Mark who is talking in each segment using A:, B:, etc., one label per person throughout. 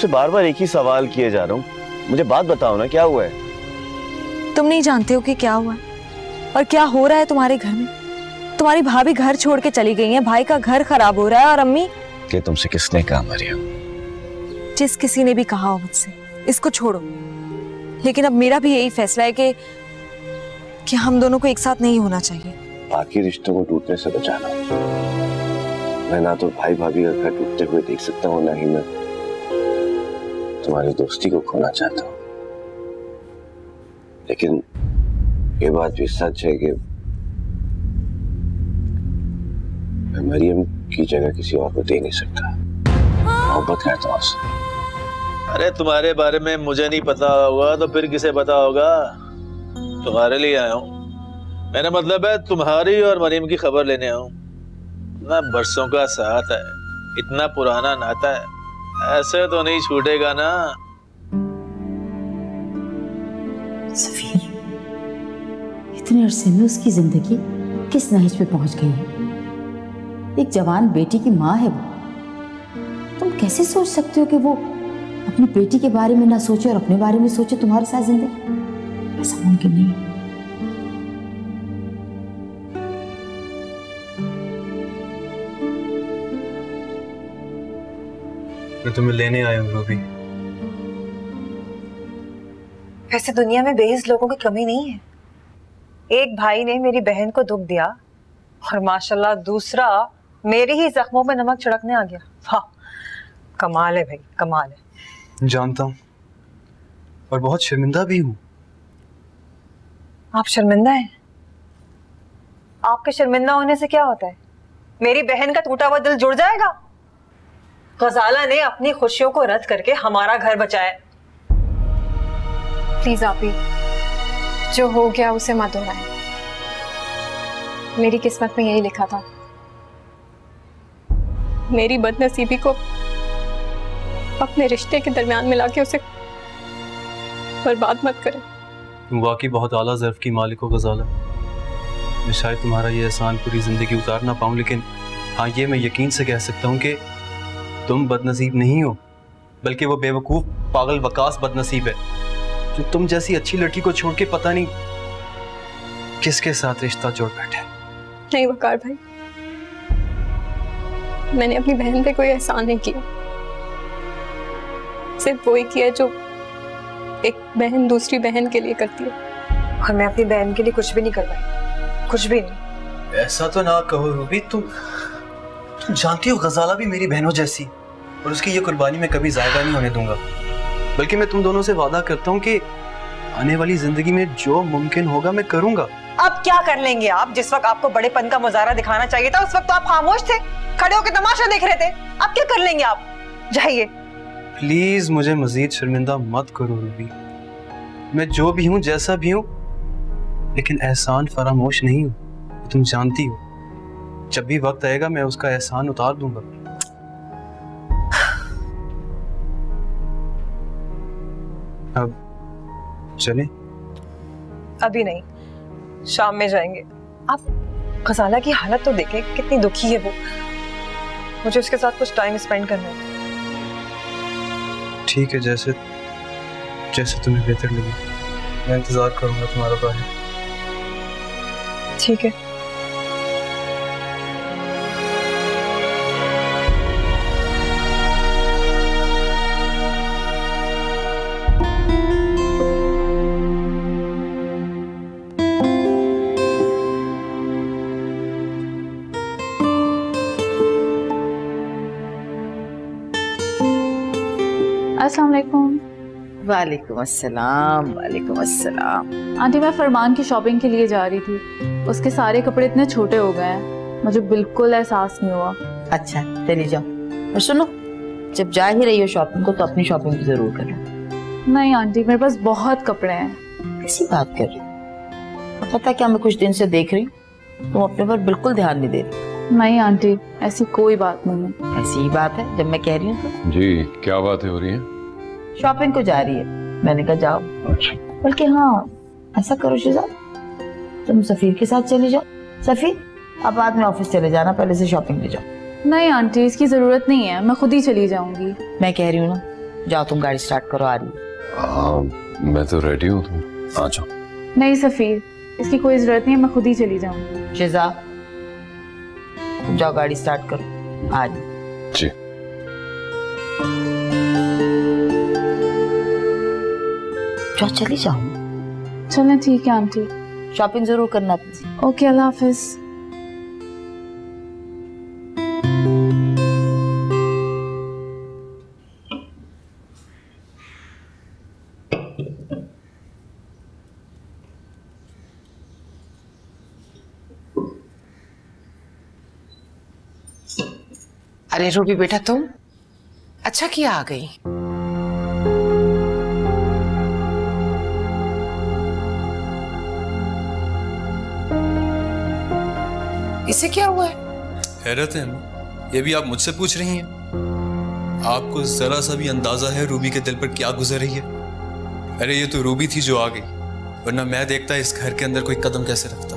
A: سے بار بار ایک ہی سوال کیے جا رہا ہوں۔ مجھے بات بتاؤ نا کیا ہوا ہے؟
B: تم نہیں جانتے ہو کہ کیا ہوا ہے؟ اور کیا ہو رہا ہے تمہارے گھر میں؟ تمہاری بھابھی گھر چھوڑ کے چلی گئی ہیں بھائی کا گھر خراب ہو رہا ہے اور امی؟
A: کہ تم سے کس نے کہا مریم؟
B: جس کسی نے بھی کہا ہو مجھ سے اس کو چھوڑو۔ لیکن اب میرا بھی یہی فیصلہ ہے کہ کہ ہم دونوں کو ایک ساتھ نہیں ہونا چاہیے۔
A: باقی رشتوں کو ٹوٹنے سے بچانا۔ میں نہ تو بھائی بھابھی کا گھر ٹوٹتے ہوئے دیکھ سکتا ہوں نہ ہی میں۔ تمہاری دوستی کو کھونا چاہتا ہوں۔ لیکن یہ بات بھی سچ ہے کہ میں مریم کی جگہ کسی اور کو دے نہیں سکتا۔ محبت کرتا ہوں اس سے۔
C: ارے تمہارے بارے میں مجھے نہیں پتا ہوگا تو پھر کسے پتا ہوگا؟ تمہارے لیے آیا ہوں۔ میرا مطلب ہے تمہاری اور مریم کی خبر لینے آؤں۔ اتنا برسوں کا ساتھ ہے، اتنا پرانا ناتا ہے۔ ایسے تو نہیں چھوٹے گا نا۔
D: سفیر، اتنے عرصے میں اس کی زندگی کس نہج پہ پہنچ گئی ہے؟ ایک جوان بیٹی کی ماں ہے وہ۔ تم کیسے سوچ سکتے ہو کہ وہ اپنی بیٹی کے بارے میں نہ سوچے اور اپنے بارے میں سوچے تمہارے ساتھ زندگی؟ ایسا ممکن نہیں۔ ہے
E: تمہیں لینے آیا ہوں روبی۔
F: ویسے دنیا میں بے لوگوں کی کمی نہیں ہے۔ ایک بھائی نے میری بہن کو دکھ دیا اور ماشاءاللہ دوسرا میری ہی زخموں میں نمک چھڑکنے آ گیا۔ واہ کمال ہے بھائی کمال ہے۔
E: جانتا ہوں۔ اور بہت شرمندہ بھی ہوں۔
F: آپ شرمندہ ہیں؟ آپ کے شرمندہ ہونے سے کیا ہوتا ہے؟ میری بہن کا ٹوٹا ہوا دل جڑ جائے گا؟ غزالہ نے اپنی خوشیوں کو رد کر کے ہمارا گھر بچایا۔ پلیز آپ ہی
G: جو ہو گیا اسے مت دہرائیں۔ میری قسمت میں یہی لکھا تھا۔ میری بد نصیبی کو اپنے رشتے کے درمیان ملا کے اسے برباد مت کریں۔
E: تم واقعی بہت اعلیٰ ظرف کی مالک ہو غزالہ۔ میں شاید تمہارا یہ احسان پوری زندگی اتار نہ پاؤں لیکن ہاں یہ میں یقین سے کہہ سکتا ہوں کہ تم بد نصیب نہیں ہو بلکہ وہ بے وقوف پاگل وکاس بد نصیب ہے۔ جو تم جیسی اچھی لڑکی کو چھوڑ کے پتہ نہیں کس کے ساتھ رشتہ جوڑ بیٹھے۔
G: نہیں وقار بھائی میں نے اپنی بہن پہ کوئی احسان نہیں کیا۔ صرف وہی کیا جو ایک بہن دوسری بہن کے لیے کرتی ہے۔
F: اور میں اپنی بہن کے لیے کچھ بھی نہیں کر پائی۔ کچھ بھی نہیں۔
E: ایسا تو نہ کہو روبی تم تم جانتی ہو غزالہ بھی میری بہنوں جیسی۔ اور اس کی یہ قربانی میں کبھی ضائع نہیں ہونے دوں گا۔ بلکہ میں تم دونوں سے وعدہ کرتا ہوں کہ آنے والی زندگی میں جو ممکن ہوگا میں کروں گا۔
F: اب کیا کر لیں گے آپ؟ جس وقت آپ کو بڑے پن کا مظاہرہ دکھانا چاہیے تھا اس وقت تو آپ خاموش تھے کھڑے ہو کے تماشا دیکھ رہے تھے۔ اب کیا کر لیں گے آپ؟ جائیے۔
E: پلیز مجھے مزید شرمندہ مت کرو روبی۔ میں جو بھی ہوں جیسا بھی ہوں لیکن احسان فراموش نہیں ہوں تم جانتی ہو۔ جب بھی وقت آئے گا میں اس کا احسان اتار دوں گا۔ اب چلیں۔
F: ابھی نہیں شام میں جائیں گے۔ آپ غزالہ کی حالت تو دیکھیں کتنی دکھی ہے وہ۔ مجھے اس کے ساتھ کچھ ٹائم اسپینڈ کرنا ہے۔
E: ٹھیک ہے جیسے جیسے تمہیں بہتر لگے۔ میں انتظار کروں گا تمہارا باہر۔
F: ٹھیک ہے۔
D: وعلیکم السلام وعلیکم السلام۔
H: آنٹی میں فرمان کی شاپنگ کے لیے جا رہی تھی۔ اس کے سارے کپڑے اتنے چھوٹے ہو گئے ہیں۔ مجھے بالکل احساس نہیں ہوا۔
D: اچھا چلی جاؤ۔ اور سنو جب جا ہی رہی ہو شاپنگ کو تو اپنی شاپنگ بھی ضرور کرو
H: نہیں آنٹی میرے پاس بہت کپڑے ہیں۔
D: کسی بات کر رہی پتا کیا میں کچھ دن سے دیکھ رہی ہوں۔ تم اپنے پر بالکل دھیان نہیں دے رہی۔
H: نہیں آنٹی ایسی کوئی بات نہیں ہے۔
D: ایسی ہی بات ہے جب میں کہہ رہی ہوں تو۔
I: جی کیا باتیں ہو رہی ہیں؟
D: شاپنگ کو جا رہی ہے۔ میں نے کہا جاؤ.
I: اچھا۔
D: بلکہ ہاں ایسا کرو شیزا تم سفیر کے ساتھ چلے جاؤ۔ سفیر اب بعد میں آفس چلے جانا پہلے سے شاپنگ لے جاؤ۔
H: نہیں آنٹی اس کی ضرورت نہیں ہے۔ میں خود ہی چلی جاؤں گی۔
D: میں کہہ رہی ہوں نا جاؤ تم گاڑی سٹارٹ کرو آ رہی
I: میں تو ریڈی ہوں۔ تم آ جاؤ۔
H: نہیں سفیر اس کی کوئی ضرورت نہیں ہے میں خود ہی چلی جاؤں گی۔
D: شیزا تم جاؤ گاڑی سٹارٹ کرو۔ آ جاؤ کیا چلی جاؤں۔
H: چلیں ٹھیک ہے آنٹی۔
D: شاپنگ ضرور کرنا
H: اوکے اللہ حافظ۔
J: ارے روبی بیٹا تم؟ اچھا کیا آ گئی؟ اسے کیا ہوا ہے؟
E: حیرت ہے یہ بھی آپ مجھ سے پوچھ رہی ہیں۔ آپ کو ذرا سا بھی اندازہ ہے روبی کے دل پر کیا گزر رہی ہے؟ ارے یہ تو روبی تھی جو آ گئی۔ ورنہ میں دیکھتا اس گھر کے اندر کوئی قدم کیسے رکھتا۔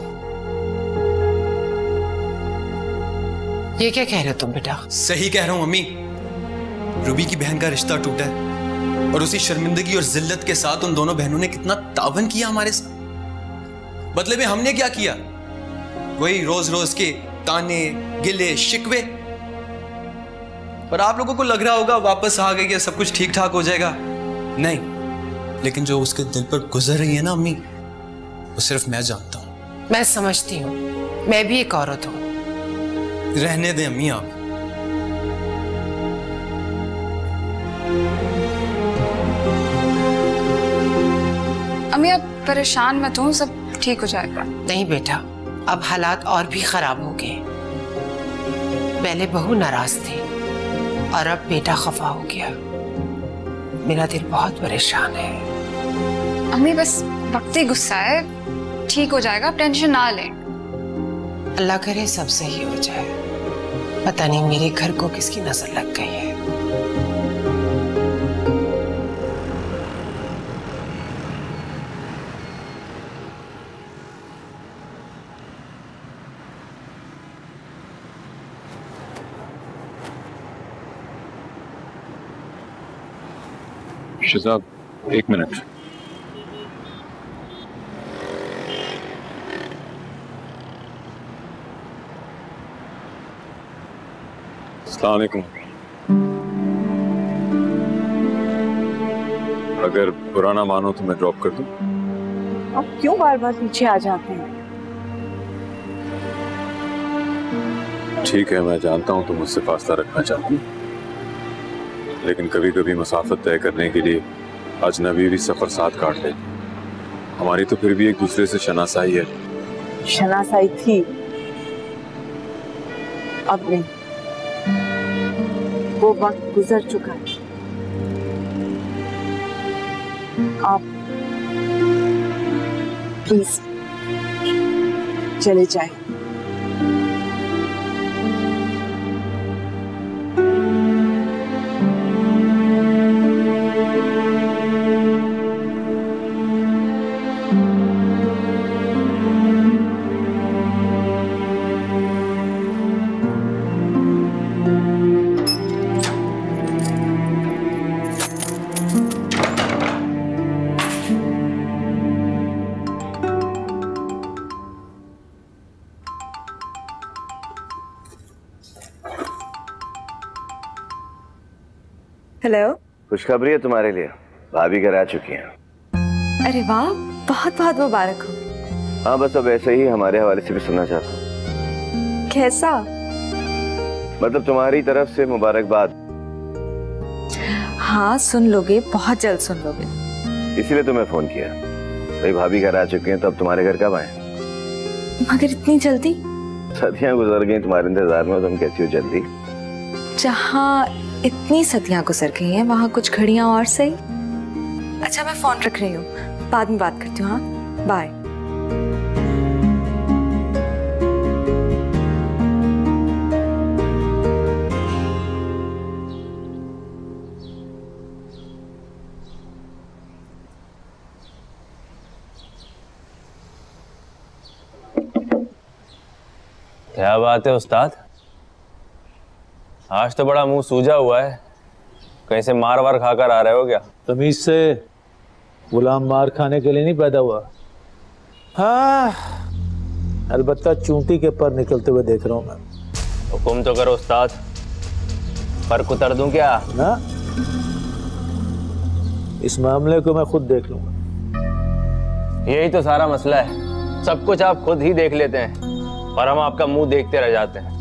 J: یہ کیا کہہ رہے تم بیٹا؟
E: صحیح کہہ رہا ہوں امی۔ روبی کی بہن کا رشتہ ٹوٹا ہے۔ اور اسی شرمندگی اور ذلت کے ساتھ ان دونوں بہنوں نے کتنا تعاون کیا ہمارے ساتھ۔ بدلے میں ہم نے کیا کیا؟ وہی روز روز کے تانے گلے شکوے۔ اور آپ لوگوں کو لگ رہا ہوگا واپس آ گئی ہے سب کچھ ٹھیک ٹھاک ہو جائے گا؟ نہیں۔ لیکن جو اس کے دل پر گزر رہی ہے نا امی وہ صرف میں جانتا ہوں۔
J: میں سمجھتی ہوں۔ میں بھی ایک عورت ہوں۔
E: رہنے دیں امی آپ۔ امی آپ پریشان مت ہوں سب ٹھیک ہو جائے گا۔
J: نہیں بیٹا۔ اب حالات اور بھی خراب ہو گئے۔ پہلے بہو ناراض تھی اور اب بیٹا خفا ہو گیا۔ میرا دل بہت پریشان ہے۔ امی بس وقت
K: ہی غصہ ہے۔ ٹھیک ہو جائے گا آپ ٹینشن نہ لیں۔
J: اللہ کرے سب صحیح ہو جائے۔ پتہ نہیں میرے گھر کو کس کی نظر لگ گئی ہے۔
I: شہزاد ایک منٹ۔ السلام علیکم۔ اگر پرانا مانو تو میں ڈراپ کر دوں۔
L: آپ کیوں بار بار پیچھے آ جاتے ہیں؟
I: ٹھیک ہے میں جانتا ہوں تم مجھ سے فاصلہ رکھنا چاہتی ہوں لیکن کبھی کبھی مسافت طے کرنے کے لیے اجنبی بھی سفر ساتھ کاٹ لے۔ ہماری تو پھر بھی ایک دوسرے سے شناسائی ہے۔
L: شناسائی تھی۔ اب نہیں۔ وہ وقت گزر چکا ہے۔ آپ پلیز چلے جائیں۔
A: خوشخبری ہے تمہارے لیے۔ بھابھی گھر آ چکی ہیں۔
B: ارے واہ بہت بہت مبارک ہو۔
A: ہاں بس اب ایسے ہی ہمارے حوالے سے بھی سننا چاہتا ہوں۔
B: کیسا؟
A: مطلب تمہاری طرف سے مبارکباد۔
B: ہاں سن لوگے بہت جلد سن لو گے
A: اسی لیے تمہیں فون کیا۔ بھائی بھابھی گھر آ چکے ہیں تو اب تمہارے گھر کب آئے
B: مگر اتنی جلدی؟
A: صدیاں گزر گئیں تمہارے انتظار میں تم کہتی ہو جلدی۔
B: جہاں اتنی ستیاں گزر گئی ہیں، وہاں کچھ گھڑیاں اور سہی اچھا میں فون رکھ رہی ہوں۔ بعد میں بات کرتی ہوں ہاں؟ بائے
M: کیا بات ہے، استاد؟ آج تو بڑا منہ سوجا ہوا ہے۔ کہیں سے مار وار کھا کر آ رہے ہو کیا؟
C: تمیز سے غلام مار کھانے کے لیے نہیں پیدا ہوا۔ ہاں۔ البتہ چونٹی کے پر نکلتے ہوئے دیکھ رہا ہوں میں۔
M: حکم تو کرو استاد۔ پر کتر دوں کیا؟
C: نا اس معاملے کو میں خود دیکھ لوں گا۔
M: یہی تو سارا مسئلہ ہے۔ سب کچھ آپ خود ہی دیکھ لیتے ہیں اور ہم آپ کا منہ دیکھتے رہ جاتے ہیں۔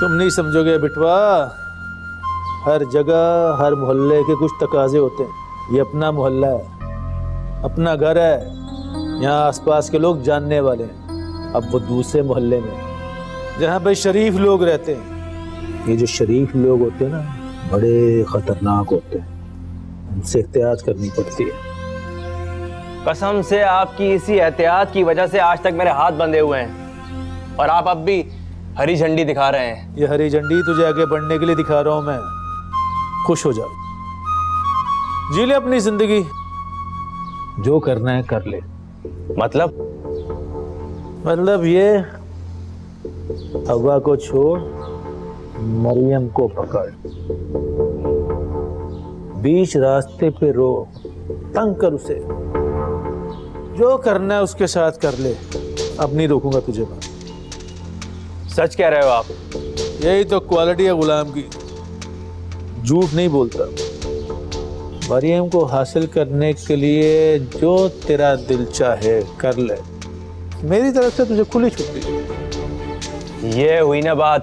C: تم نہیں سمجھو گے بٹوا، ہر جگہ، ہر محلے کے کچھ تقاضے ہوتے ہیں۔ یہ اپنا محلہ ہے، اپنا گھر ہے۔ یہاں آس پاس کے لوگ جاننے والے ہیں۔ اب وہ دوسرے محلے میں جہاں پہ شریف لوگ رہتے ہیں۔ یہ جو شریف لوگ ہوتے ہیں نا، بڑے خطرناک ہوتے ہیں۔ ان سے احتیاط کرنی پڑتی ہے۔
M: قسم سے آپ کی اسی احتیاط کی وجہ سے آج تک میرے ہاتھ بندھے ہوئے ہیں۔ اور آپ اب بھی ہری جھنڈی دکھا رہے ہیں۔
C: یہ ہری جھنڈی تجھے آگے بڑھنے کے لیے دکھا رہا ہوں میں۔ خوش ہو جا۔ جی لے اپنی زندگی۔ جو کرنا ہے کر لے۔
M: مطلب؟
C: مطلب یہ ہوا کو چھوڑ مریم کو پکڑ۔ بیچ راستے پہ رو تنگ کر اسے۔ جو کرنا ہے اس کے ساتھ کر لے۔ اب نہیں روکوں گا تجھے۔ بات
M: سچ کہہ رہے ہو آپ؟
C: یہی تو کوالٹی ہے غلام کی۔ جھوٹ نہیں بولتا۔ مریم کو حاصل کرنے کے لیے جو تیرا دل چاہے کر لے۔ میری طرف سے تجھے کھلی چھٹی۔
M: یہ ہوئی نا بات۔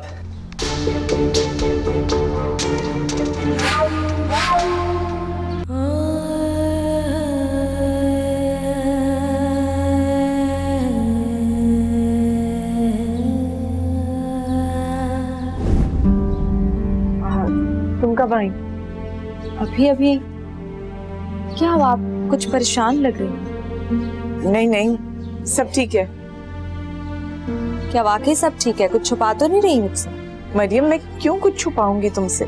L: آئیں
B: ابھی ابھی کیا ہوا؟ آپ کچھ پریشان لگ رہی ہیں؟
L: نہیں نہیں سب ٹھیک ہے۔
B: کیا واقعی سب ٹھیک ہے؟ کچھ چھپا تو نہیں رہی مجھ سے؟
L: مریم میں کیوں کچھ چھپاؤں گی تم سے؟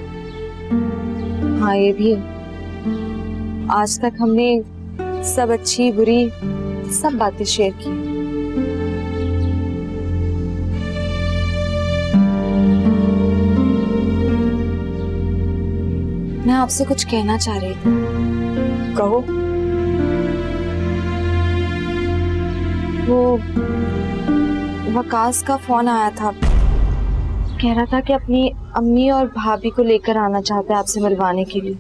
B: ہاں یہ بھی ہے۔ آج تک ہم نے سب اچھی بری سب باتیں شیئر کی۔ میں آپ سے کچھ کہنا چاہ رہی ہوں۔ کہو۔ وہ وکاس کا فون آیا تھا۔ کہہ رہا تھا کہ اپنی امی اور بھابھی کو لے کر آنا چاہتا ہے آپ سے ملوانے کے لیے۔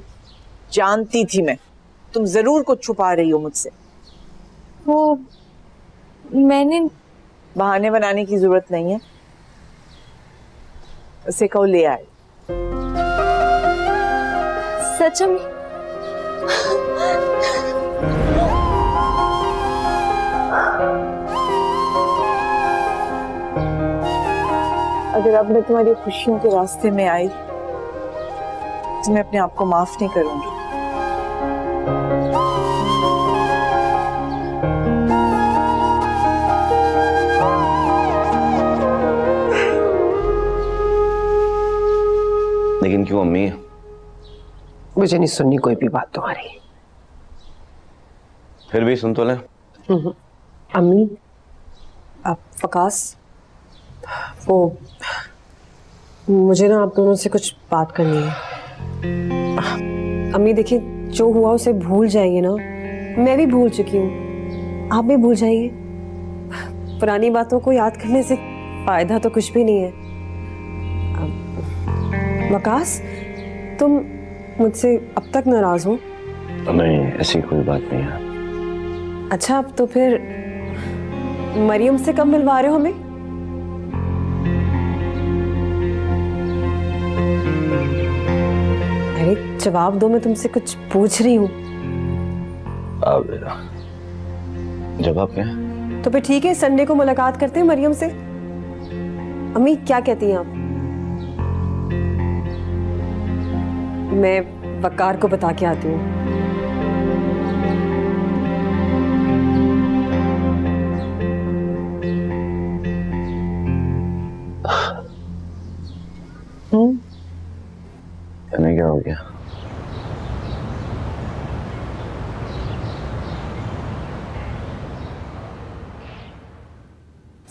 L: جانتی تھی میں۔ تم ضرور کچھ چھپا رہی ہو مجھ سے۔
B: وہ میں نے
L: بہانے بنانے کی ضرورت نہیں ہے۔ اسے کہو لے آئے۔
B: Macam-macam
L: اگر اب میں تمہاری خوشیوں کے راستے میں آئی تو میں اپنے آپ کو معاف نہیں کروں گی۔
A: لیکن کیوں امی؟
N: مجھے نہیں سننی کوئی بھی بات تمہاری
A: پھر بھی سن تو لیں
N: امی آپ وہ مجھے نا آپ دونوں سے کچھ بات کرنی ہے امی دیکھیں جو ہوا اسے بھول جائیے نا میں بھی بھول چکی ہوں آپ بھی بھول جائیے پرانی باتوں کو یاد کرنے سے فائدہ تو کچھ بھی نہیں ہے وکاس تم مجھ سے اب تک ناراض ہوں۔
A: نہیں ایسی کوئی بات نہیں ہے۔
N: اچھا اب تو پھر مریم سے کب ملوا رہے ہو ہمیں؟ ارے جواب دو میں تم سے کچھ پوچھ رہی ہوں۔
A: جواب کیا
N: تو پھر ٹھیک ہے سنڈے کو ملاقات کرتے ہیں مریم سے۔ امی کیا کہتی ہیں آپ؟ میں وقار کو بتا کے آتی ہوں۔
A: یعنی کیا ہو گیا؟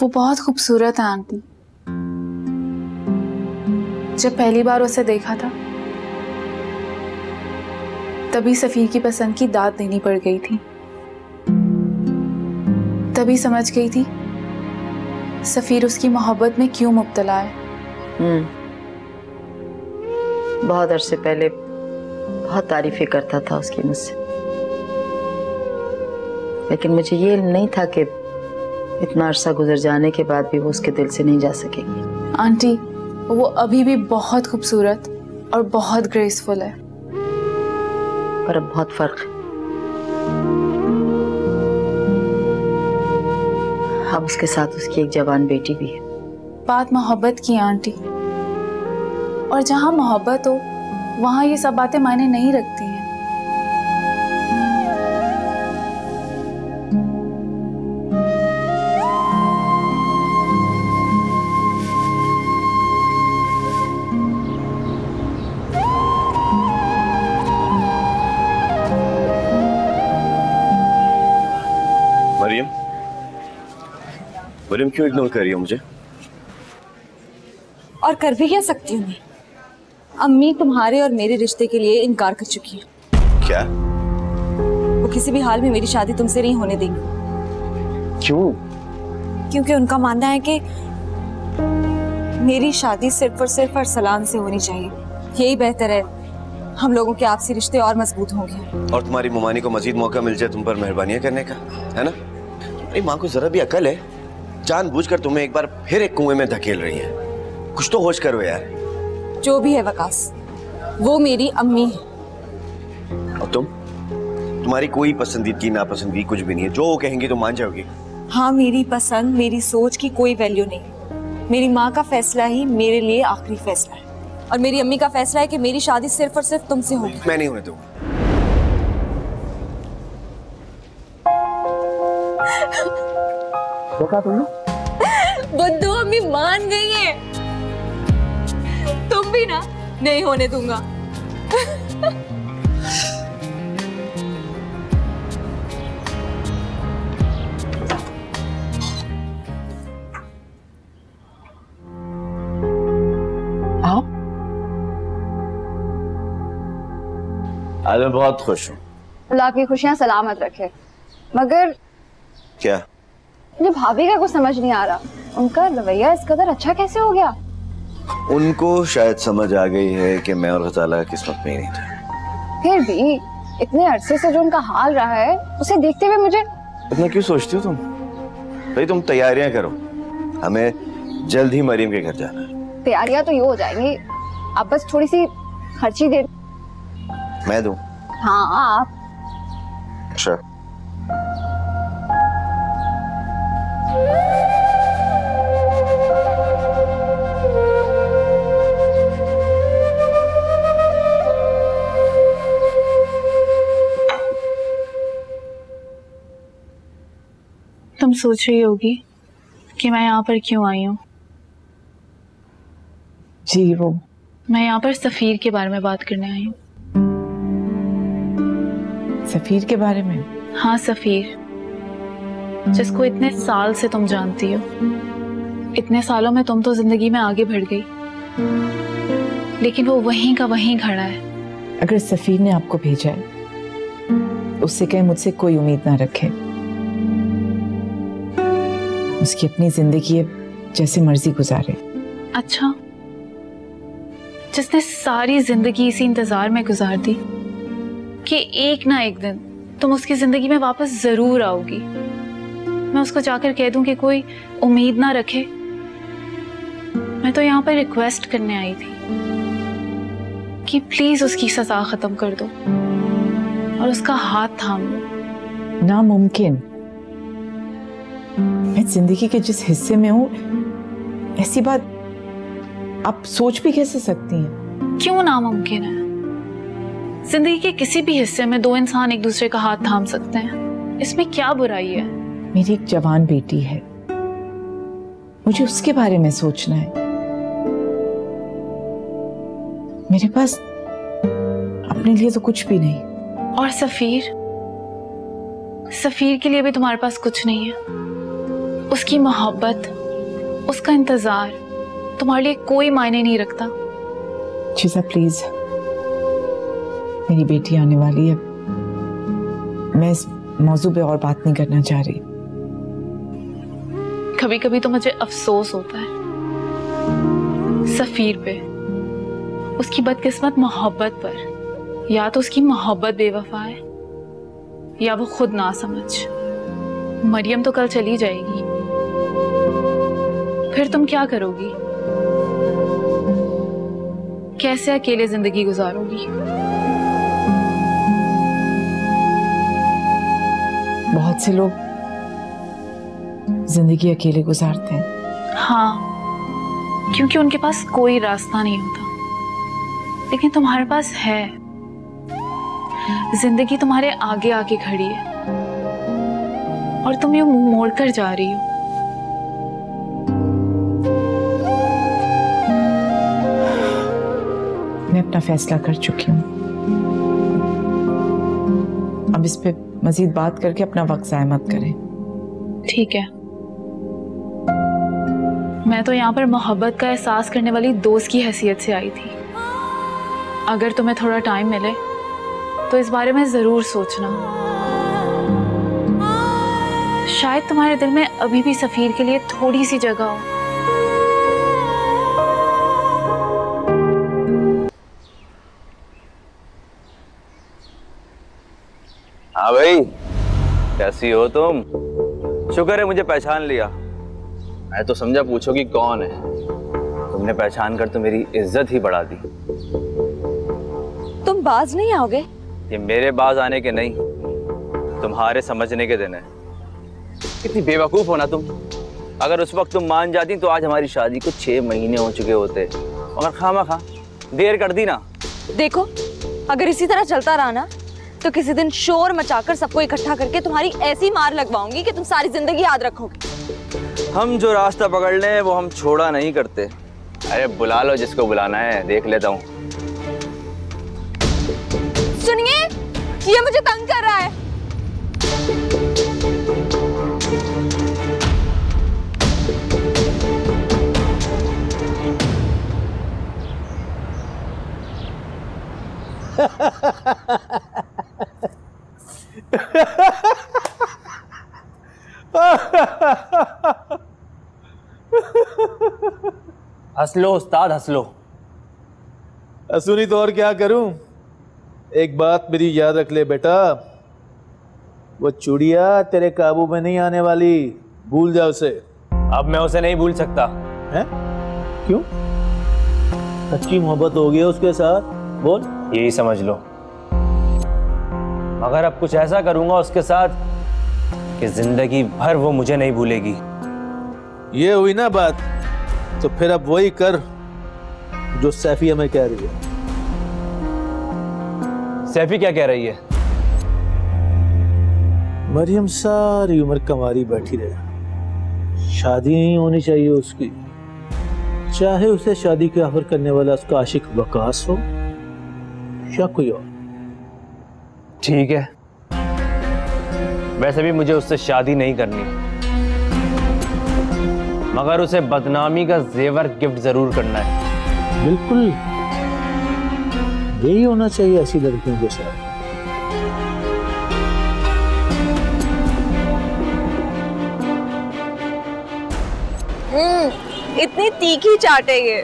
H: وہ بہت خوبصورت ہے آنٹی۔ جب پہلی بار اسے دیکھا تھا تبھی سفیر کی پسند کی داد دینی پڑ گئی تھی۔ تبھی سمجھ گئی تھی سفیر اس کی محبت میں کیوں مبتلا ہے۔
D: بہت عرصے پہلے بہت تعریفیں کرتا تھا اس کی مجھ سے۔ لیکن مجھے یہ علم نہیں تھا کہ اتنا عرصہ گزر جانے کے بعد بھی وہ اس کے دل سے نہیں جا سکے گی۔
H: آنٹی وہ ابھی بھی بہت خوبصورت اور بہت گریسفل ہے۔
D: پر اب بہت فرق ہے۔ اب اس کے ساتھ اس کی ایک جوان بیٹی بھی ہے۔
H: بات محبت کی آنٹی۔ اور جہاں محبت ہو، وہاں یہ سب باتیں معنی نہیں رکھتی۔
A: مریم کیوں اگنور کر رہی ہو مجھے
B: اور کر بھی کیا سکتی ہوں میں امی تمہارے اور میرے رشتے کے لیے انکار کر چکی ہے
A: کیا
B: وہ کسی بھی حال میں میری شادی تم سے نہیں ہونے دیں گی
A: کیوں
B: کیونکہ ان کا ماننا ہے کہ میری شادی صرف اور صرف ارسلان سے ہونی چاہیے یہی بہتر ہے ہم لوگوں کے آپسی رشتے اور مضبوط ہوں گے
A: اور تمہاری ممانی کو مزید موقع مل جائے تم پر مہربانیاں کرنے کا ہے نا تمہاری ماں کو ذرا بھی عقل ہے جان بوجھ کر تمہیں ایک بار پھر ایک کنویں میں دھکیل رہی ہیں۔ کچھ تو ہوش کرو یار۔
B: جو بھی ہے وکاس وہ میری امی ہے
A: اور تم؟ تمہاری کوئی پسندیدگی ناپسندگی کچھ بھی نہیں ہے۔ جو وہ کہیں گے تو مان جاؤ گی۔
B: ہاں میری پسند میری سوچ کی کوئی ویلیو نہیں۔ میری ماں کا فیصلہ ہی میرے لیے آخری فیصلہ ہے۔ اور میری امی کا فیصلہ ہے کہ میری شادی صرف اور صرف تم سے ہوگی۔
A: میں نہیں ہونے دوں۔ گا
O: دیکھا تم نے
B: بدھو امی مان گئی ہیں تم بھی نا نہیں ہونے دوں گا
A: میں بہت خوش ہوں
K: اللہ کی خوشیاں سلامت رکھے مگر
A: کیا
K: مجھے بھابھی کا کچھ سمجھ نہیں آ ان کا رویہ اس قدر اچھا کیسے ہو گیا؟
A: ان کو شاید سمجھ آ ہے کہ میں اور غزالہ قسمت میں نہیں تھا
K: پھر بھی اتنے عرصے سے جو ان کا حال رہا ہے اسے دیکھتے ہوئے مجھے
A: اتنا کیوں سوچتی ہو تم؟ بھائی تم تیاریاں کرو۔ ہمیں جلد ہی مریم کے گھر جانا ہے۔
K: تیاریاں تو یہ ہو جائیں گی۔ آپ بس تھوڑی سی خرچی دے۔
A: میں دوں؟
K: ہاں آپ۔
P: اچھا۔
H: تم سوچ رہی ہوگی کہ میں یہاں پر کیوں آئی ہوں؟
O: جی وہ۔
H: میں یہاں پر سفیر کے بارے میں بات کرنے آئی ہوں۔
O: سفیر کے بارے میں؟
H: ہاں سفیر۔ جس کو اتنے سال سے تم جانتی ہو۔ اتنے سالوں میں تم تو زندگی میں آگے بڑھ گئی۔ لیکن وہ وہیں کا وہیں کھڑا ہے۔
O: اگر سفیر نے آپ کو بھیجا ہے اس سے کہیں مجھ سے کوئی امید نہ رکھے۔ اس کی اپنی زندگی ہے جیسے مرضی گزارے۔
H: اچھا۔ جس نے ساری زندگی اسی انتظار میں گزار دی کہ ایک نہ ایک دن تم اس کی زندگی میں واپس ضرور آؤ گی میں اس کو جا کر کہہ دوں کہ کوئی امید نہ رکھے۔ میں تو یہاں پر ریکویسٹ کرنے آئی تھی کہ پلیز اس کی سزا ختم کر دو اور اس کا ہاتھ تھام لو۔
O: ناممکن۔ میں زندگی کے جس حصے میں ہوں ایسی بات آپ سوچ بھی کیسے سکتی ہیں؟
H: کیوں ناممکن ہے؟ زندگی کے کسی بھی حصے میں دو انسان ایک دوسرے کا ہاتھ تھام سکتے ہیں۔ اس میں کیا برائی ہے؟
O: میری ایک جوان بیٹی ہے۔ مجھے اس کے بارے میں سوچنا ہے۔ میرے پاس اپنے لیے تو کچھ بھی نہیں۔
H: اور سفیر؟ سفیر کے لیے بھی تمہارے پاس کچھ نہیں ہے۔ اس کی محبت اس کا انتظار تمہارے لیے کوئی معنی نہیں رکھتا۔ جی
O: چیزا پلیز۔ میری بیٹی آنے والی ہے۔ میں اس موضوع پہ اور بات نہیں کرنا چاہ رہی۔
H: کبھی کبھی تو مجھے افسوس ہوتا ہے۔ سفیر پہ، اس کی بدقسمت محبت پر، یا تو اس کی محبت بے وفا ہے، یا وہ خود نہ سمجھ مریم تو کل چلی جائے گی۔ پھر تم کیا کرو گی؟ کیسے اکیلے زندگی گزارو گی؟
O: بہت سے لوگ زندگی اکیلے گزارتے ہیں۔
H: ہاں کیونکہ ان کے پاس کوئی راستہ نہیں ہوتا۔ لیکن تمہارے پاس ہے۔ زندگی تمہارے آگے آگے کھڑی ہے۔ اور تم یوں منہ موڑ کر جا رہی ہو۔
O: میں اپنا فیصلہ کر چکی ہوں۔ اب اس پہ مزید بات کر کے اپنا وقت ضائع مت کریں۔
H: ٹھیک ہے۔ میں تو یہاں پر محبت کا احساس کرنے والی دوست کی حیثیت سے آئی تھی۔ اگر تمہیں تھوڑا ٹائم ملے، تو اس بارے میں ضرور سوچنا۔ شاید تمہارے دل میں ابھی بھی سفیر کے لیے تھوڑی سی جگہ ہو۔
M: ہاں بھائی، کیسی ہو تم؟ شکر ہے مجھے پہچان لیا۔ میں تو سمجھا پوچھو کہ کون ہے۔ تم نے پہچان کر تو میری عزت ہی بڑھا دی۔
B: تم باز نہیں آؤ گے
M: یہ میرے باز آنے کے نہیں تمہارے سمجھنے کے دن ہے کتنی بے وقوف ہونا تم۔ اگر اس وقت تم مان جاتی تو آج ہماری شادی کو چھ مہینے ہو چکے ہوتے۔ مگر خامہ خواہ دیر کر دی نا۔
B: دیکھو اگر اسی طرح چلتا رہا نا تو کسی دن شور مچا کر سب کو اکٹھا کر کے تمہاری ایسی مار لگواؤں گی کہ تم ساری زندگی یاد رکھو گے۔
M: ہم جو راستہ پکڑ لیں وہ ہم چھوڑا نہیں کرتے۔ ارے بلا لو جس کو بلانا ہے دیکھ لیتا ہوں۔
B: سنیے یہ مجھے تنگ کر رہا ہے۔
M: ہنس لو استاد ہنس لو
C: تو اور کیا کروں؟ ایک بات میری یاد رکھ لے بیٹا۔ وہ چڑیا تیرے قابو میں نہیں آنے والی۔ بھول جا اسے۔ اب
M: میں اسے نہیں بھول سکتا۔
C: کیوں؟ سچی محبت ہو گیا اس کے ساتھ؟ بول۔
M: یہی سمجھ لو۔ مگر اب کچھ ایسا کروں گا اس کے ساتھ کہ زندگی بھر وہ مجھے نہیں بھولے گی۔
C: یہ ہوئی نا بات۔ تو پھر اب وہی کر جو سیفی ہمیں کہہ رہی ہے۔
M: سیفی کیا کہہ رہی ہے؟
C: مریم ساری عمر کماری بیٹھی رہے۔ شادی نہیں ہونی چاہیے اس کی۔ چاہے اسے شادی کے آفر کرنے والا اس کا عاشق وکاس ہو یا کوئی اور۔
M: ٹھیک ہے۔ ویسے بھی مجھے اس سے شادی نہیں کرنی۔ مگر اسے بدنامی کا زیور گفٹ ضرور کرنا ہے۔
C: بالکل۔ یہی ہونا چاہیے ایسی لڑکیوں کے ساتھ۔
B: اتنی تیکھی چاٹ ہے یہ۔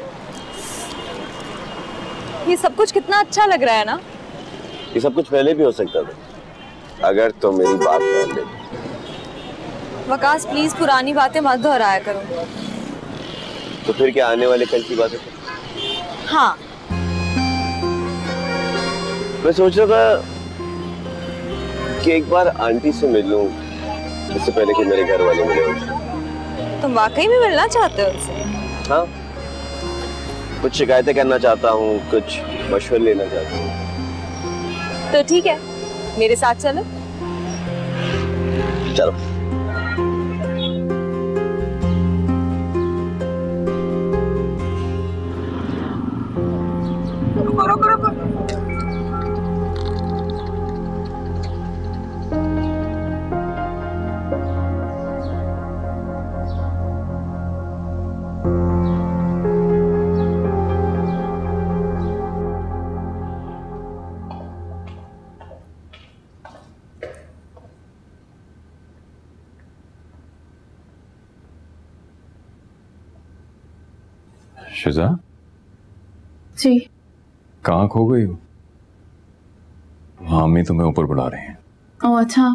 B: سب کچھ کتنا اچھا لگ رہا ہے نا۔
A: یہ سب کچھ پہلے بھی ہو سکتا تھا۔ اگر تو میری بات مان لیتی
B: وکاس پلیز پرانی باتیں مت دہرایا کرو۔
A: تو پھر کیا آنے والے کل کی باتیں؟
B: ہاں۔
A: میں سوچ رہا تھا کہ ایک بار آنٹی سے مل لوں اس سے پہلے کہ میرے گھر والے ملے ان
B: تم واقعی میں ملنا چاہتے ہو اسے
A: ہاں۔ کچھ شکایتیں کرنا چاہتا ہوں کچھ مشور لینا چاہتا ہوں۔
B: تو ٹھیک ہے میرے ساتھ چلو۔
A: چلو۔
H: جی۔
I: کہاں کھو گئی ہو؟ ہامی تمہیں اوپر بلا رہے ہیں۔
H: او اچھا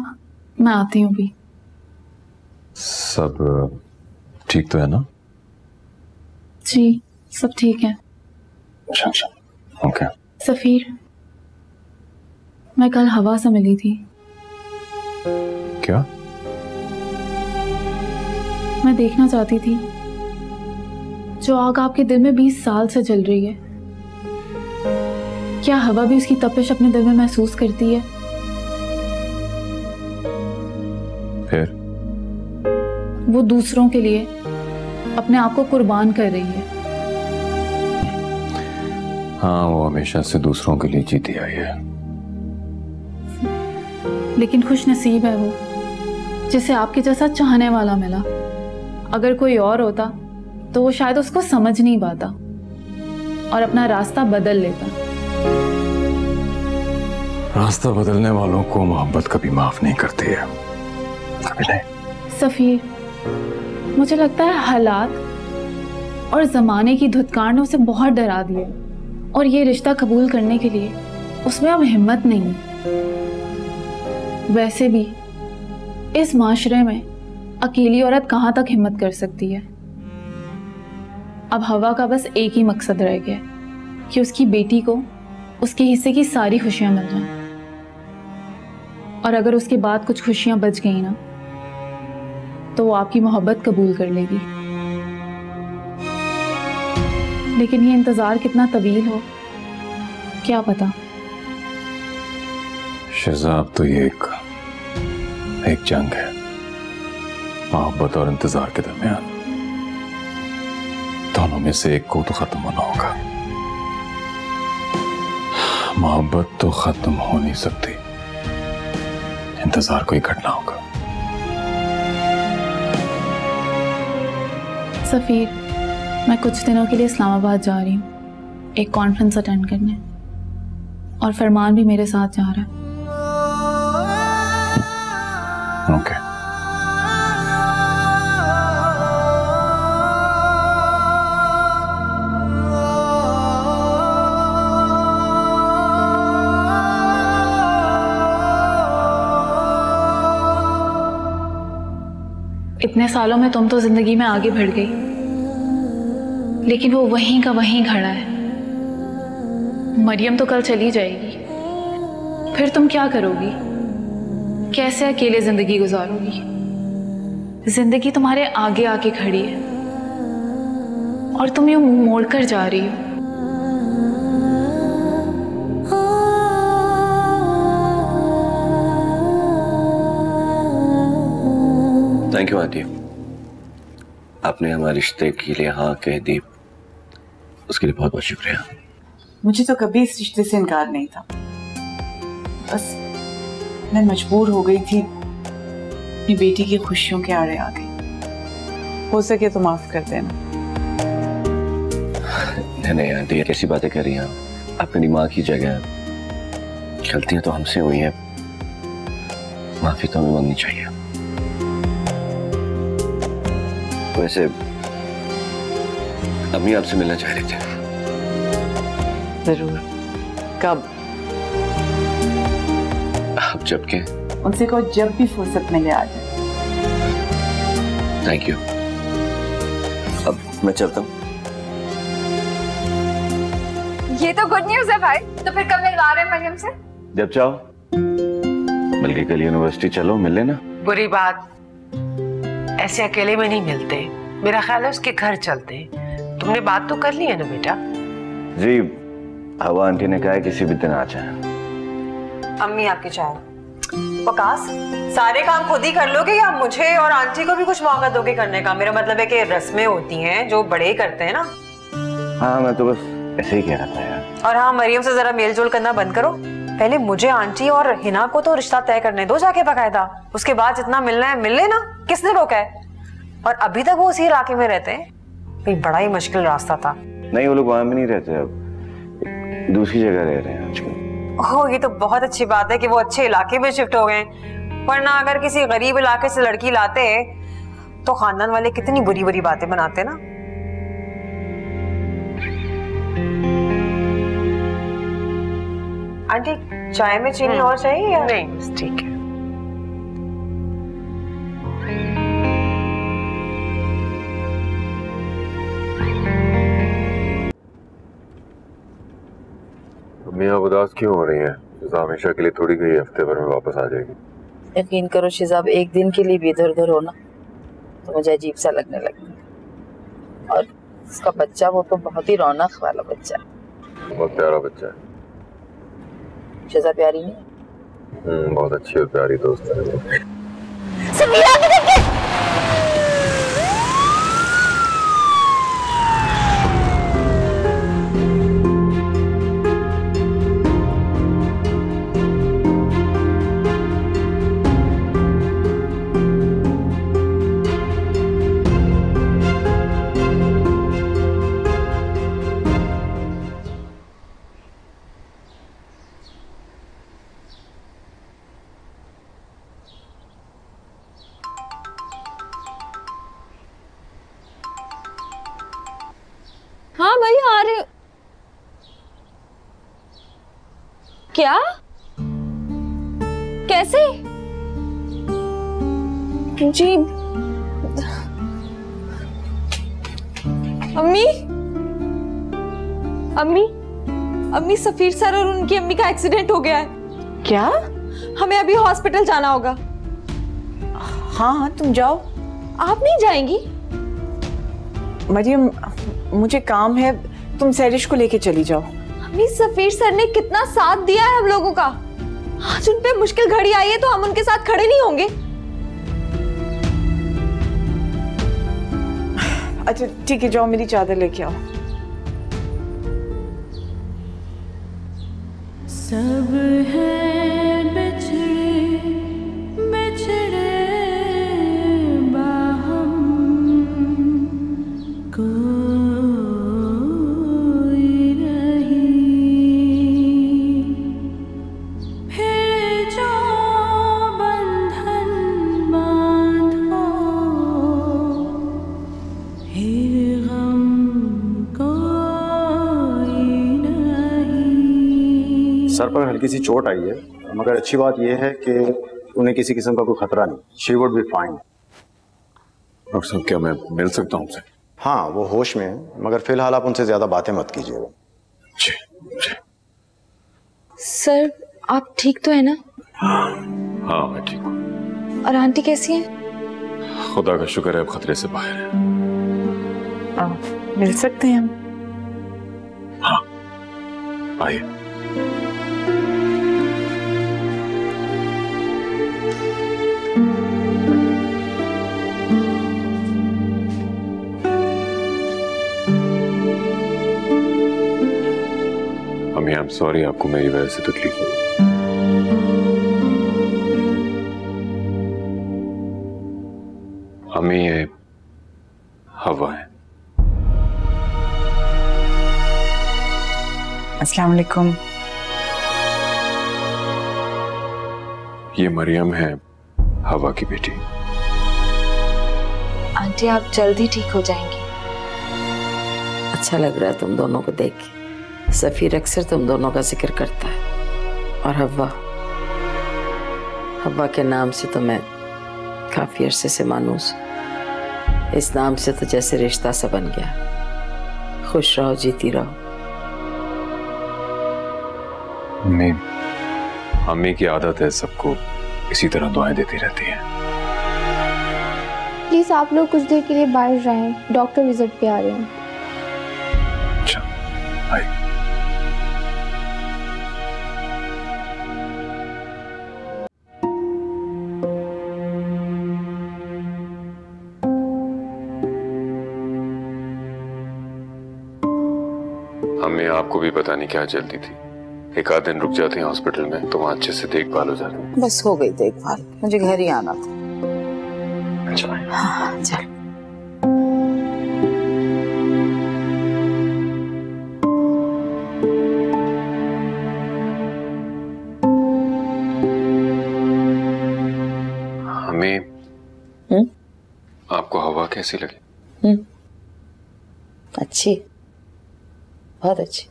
H: میں آتی ہوں بھی۔
I: سب ٹھیک تو ہے نا؟
H: جی سب ٹھیک ہے۔
I: اچھا اچھا۔
H: سفیر میں کل ہوا سے ملی تھی۔
I: کیا؟
H: میں دیکھنا چاہتی تھی۔ جو آگ آپ کے دل میں بیس سال سے جل رہی ہے۔ کیا ہوا بھی اس کی تپش اپنے دل میں محسوس کرتی ہے؟
I: پھر؟
H: وہ دوسروں کے لیے اپنے آپ کو قربان کر رہی ہے۔
I: ہاں وہ ہمیشہ سے دوسروں کے لیے جیتی آئی ہے۔
H: لیکن خوش نصیب ہے وہ جسے آپ کے جیسا چاہنے والا ملا۔ اگر کوئی اور ہوتا تو وہ شاید اس کو سمجھ نہیں پاتا اور اپنا راستہ بدل لیتا۔
I: راستہ بدلنے والوں کو محبت کبھی معاف نہیں کرتی ہے۔
H: سفیر، مجھے لگتا ہے حالات اور زمانے کی دھتکار نے اسے بہت ڈرا دیا اور یہ رشتہ قبول کرنے کے لیے اس میں اب ہمت نہیں۔ ویسے بھی اس معاشرے میں اکیلی عورت کہاں تک ہمت کر سکتی ہے؟ اب ہوا کا بس ایک ہی مقصد رہ گیا کہ اس کی بیٹی کو اس کے حصے کی ساری خوشیاں مل جائیں۔ اور اگر اس کے بعد کچھ خوشیاں بچ گئیں نا، تو وہ آپ کی محبت قبول کر لے گی۔ لیکن یہ انتظار کتنا طویل ہو، کیا پتا
I: شہزاب تو یہ ایک ایک جنگ ہے، محبت اور انتظار کے درمیان۔ دونوں میں سے ایک کو تو ختم ہونا ہوگا۔ محبت تو ختم ہو نہیں سکتی۔ انتظار کوئی گھٹنا ہوگا۔
H: سفیر میں کچھ دنوں کے لیے اسلام آباد جا رہی ہوں۔ ایک کانفرنس اٹینڈ کرنے۔ اور فرمان بھی میرے ساتھ جا رہا ہے۔
I: اوکے
H: اتنے سالوں میں تم تو زندگی میں آگے بڑھ گئی۔ لیکن وہ وہیں کا وہیں کھڑا ہے۔ مریم تو کل چلی جائے گی۔ پھر تم کیا کرو گی؟ کیسے اکیلے زندگی گزارو گی؟ زندگی تمہارے آگے آ کے کھڑی ہے۔ اور تم یوں موڑ کر جا رہی ہو۔
A: تھینک یو آتیف آپ نے ہمارے رشتے کے لیے ہاں کہہ دی. اس کے لیے بہت بہت شکریہ.
L: مجھے تو کبھی اس رشتے سے انکار نہیں تھا. بس میں مجبور ہو گئی تھی. اپنی بیٹی کی خوشیوں کے آڑے آ گئی ہو سکے تو معاف کر دینا.
A: نہیں نہیں آنٹی کیسی باتیں کر رہی ہیں آپ. اپنی ماں کی جگہ غلطیاں تو ہم سے ہوئی ہیں. معافی تو ہمیں مانگنی چاہیے. ویسے امی آپ سے ملنا چاہ رہے تھے۔
O: ضرور۔
L: کب؟
A: آپ جب کے
L: ان سے کو جب بھی فرصت ملے آ جائے
A: تھینک یو اب میں چلتا ہوں۔
K: یہ تو گڈ نیوز ہے بھائی۔ تو پھر کب ملوا رہے ہیں مریم سے؟
A: جب چاہو۔ بلکہ کل یونیورسٹی چلو مل لینا
J: بری بات۔ ایسے اکیلے میں نہیں ملتے۔ میرا خیال ہے اس کے گھر چلتے۔ تم نے بات تو کر لی ہے نا بیٹا؟
A: جی ہوا انٹی نے کہا ہے کسی بھی دن آ جائیں۔
F: امی آپ کی چاہے پکاس سارے کام خود ہی کر لو گے یا مجھے اور آنٹی کو بھی کچھ موقع دو گے کرنے کا؟ میرا مطلب ہے کہ رسمیں ہوتی ہیں جو بڑے ہی کرتے ہیں نا۔
A: ہاں میں تو بس ایسے ہی کہہ رہا تھا
F: اور ہاں مریم سے ذرا میل جول کرنا بند کرو۔ پہلے مجھے آنٹی اور ہنا کو تو رشتہ طے کرنے دو جا کے باقاعدہ۔ اس کے بعد جتنا ملنا ہے مل لینا کس نے روکا ہے؟ اور ابھی تک وہ اسی علاقے میں رہتے ہیں؟ بڑا ہی مشکل راستہ تھا۔
A: نہیں وہ لوگ وہاں میں نہیں رہتے اب۔ دوسری جگہ رہ رہے ہیں آج کل۔
F: یہ تو بہت اچھی بات ہے کہ وہ اچھے علاقے میں شفٹ ہو گئے ورنہ اگر کسی غریب علاقے سے لڑکی لاتے تو خاندان والے کتنی بری بری باتیں بناتے نا۔ آنٹی چائے میں چینی اور چاہیے یا؟
J: نہیں ٹھیک ہے۔
I: میاں اداس کیوں ہو رہی ہیں؟ شیزا ہمیشہ کے لیے تھوڑی گئی ہفتے بھر میں واپس آ جائے گی۔
D: یقین کرو شیزاب ایک دن کے لیے بھی ادھر ادھر ہونا تو مجھے عجیب سا لگنے لگا اور اس کا بچہ وہ تو بہت ہی رونق والا بچہ
I: بہت پیارا بچہ ہے۔
D: شہزاد پیاری نہیں
I: بہت اچھی اور پیاری دوست ہے
B: ہاں بھائی آ رہے کیا؟ کیسے؟ جی۔ امی؟ امی؟ امی سفیر سر اور ان کی امی کا ایکسیڈنٹ ہو گیا ہے۔
L: کیا؟
B: ہمیں ابھی ہاسپٹل جانا ہوگا۔
L: ہاں،, ہاں تم جاؤ۔
B: آپ نہیں جائیں گی؟
L: مریم مجھے کام ہے تم سیرش کو لے کے چلی جاؤ۔
B: ہمیں سفیر سر نے کتنا ساتھ دیا ہے ہم لوگوں کا۔ آج ان پہ مشکل گھڑی آئی ہے تو ہم ان کے ساتھ کھڑے نہیں ہوں گے۔
L: اچھا ٹھیک ہے جاؤ میری چادر لے کے آؤ۔
Q: سب
P: ہلکی سی چوٹ آئی ہے مگر اچھی بات یہ ہے کہ انہیں کسی قسم کا کوئی خطرہ نہیں۔ She would be fine
I: doctor صاحب کیا میں مل سکتا ہوں سے؟
P: ہاں وہ ہوش میں ہیں مگر فی الحال آپ ان سے زیادہ باتیں مت کیجیے۔ گا
I: جی جی۔
B: سر آپ ٹھیک تو ہے نا؟
I: ہاں میں ٹھیک ہوں۔
B: اور آنٹی کیسی ہیں؟
I: خدا کا شکر ہے اب خطرے سے باہر ہے
L: مل سکتے ہیں ہم؟
I: ہاں۔ آئیے۔ ممی آئی ایم سوری آپ کو میری وجہ سے تکلیف ہوئی۔ امی یہ ہوا ہے۔
O: السلام علیکم۔
I: یہ مریم ہے ہوا کی بیٹی۔
B: آنٹی آپ جلدی ٹھیک ہو جائیں گی۔
D: اچھا لگ رہا ہے تم دونوں کو دیکھ۔ کے سفیر اکثر تم دونوں کا ذکر کرتا ہے اور ہوا ہوا کے نام سے تو میں کافی عرصے سے مانوس اس نام سے تو جیسے رشتہ سا بن گیا۔ خوش رہو جیتی رہو۔
I: امی امی کی عادت ہے سب کو اسی طرح دعائیں دیتی رہتی ہے پلیز آپ لوگ کچھ دیر کے لیے باہر رہیں ڈاکٹر وزٹ پہ آ رہے ہیں۔ آپ کو بھی پتا نہیں کیا جلدی تھی۔ ایک آدھ دن رک جاتے ہیں ہاسپٹل میں تو وہاں اچھے سے دیکھ بھال ہو جاتی۔ ہیں
D: بس ہو گئی دیکھ بھال۔ مجھے گھر ہی آنا تھا۔ اچھا۔
I: ہاں، ہمیں آپ کو ہوا کیسی لگی؟
D: اچھی۔ بہت اچھی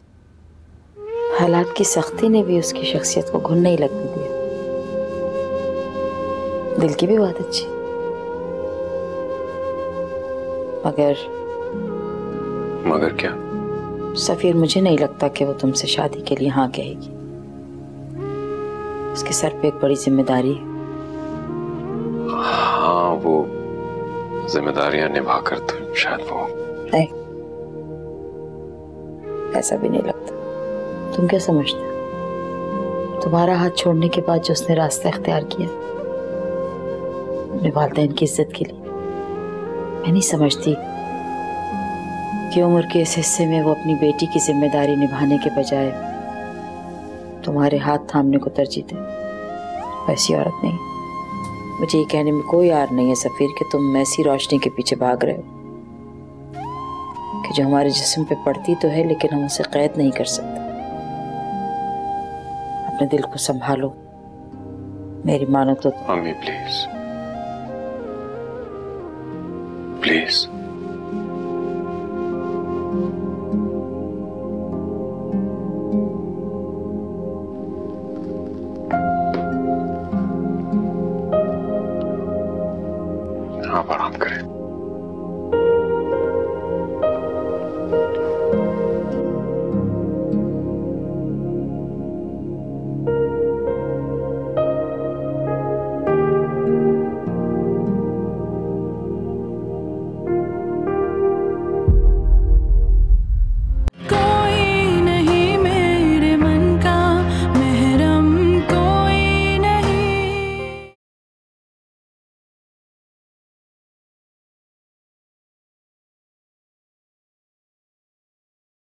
D: حالات کی سختی نے بھی اس کی شخصیت کو گھن نہیں لگنے دیا۔ دل کی بھی بہت اچھی۔ مگر
I: مگر کیا؟
D: سفیر مجھے نہیں لگتا کہ وہ تم سے شادی کے لیے ہاں کہے گی۔ اس کے سر پہ ایک بڑی ذمہ داری۔ ہے
I: ہاں وہ ذمہ داریاں نبھا کر تو شاید وہ
D: ایسا بھی نہیں لگتا۔ تم کیا سمجھتے تمہارا ہاتھ چھوڑنے کے بعد جو اس نے راستہ اختیار کیا اپنے والدین کی عزت کے لیے۔ میں نہیں سمجھتی کہ عمر کے اس حصے میں وہ اپنی بیٹی کی ذمہ داری نبھانے کے بجائے تمہارے ہاتھ تھامنے کو ترجیح دے۔ ویسی عورت نہیں۔ مجھے یہ کہنے میں کوئی آر نہیں ہے سفیر، کہ تم ایسی روشنی کے پیچھے بھاگ رہے ہو۔ کہ جو ہمارے جسم پہ پڑتی تو ہے، لیکن ہم اسے قید نہیں کر سکتے۔ اپنے دل کو سنبھالو۔ میری مانو تو
I: پلیز